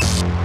Bye.